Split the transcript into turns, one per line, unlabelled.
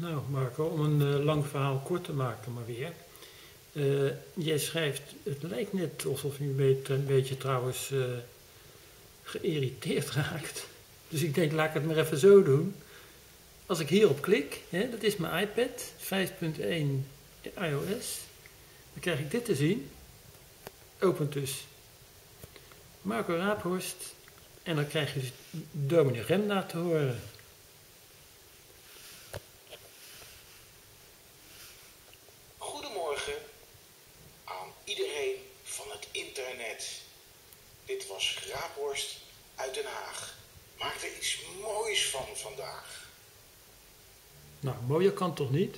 Nou, Marco, om een eh, lang verhaal kort te maken, maar weer. Eh, jij schrijft, het lijkt net alsof je een beetje, een beetje trouwens eh, geïrriteerd raakt. Dus ik denk, laat ik het maar even zo doen. Als ik hierop klik, hè, dat is mijn iPad 5.1 iOS, dan krijg ik dit te zien. Opent dus Marco Raaphorst en dan krijg je dus dominee Remna te horen.
Goedemorgen aan iedereen van het internet. Dit was Graaphorst uit Den Haag. Maak er iets moois van vandaag.
Nou, mooier kan toch niet?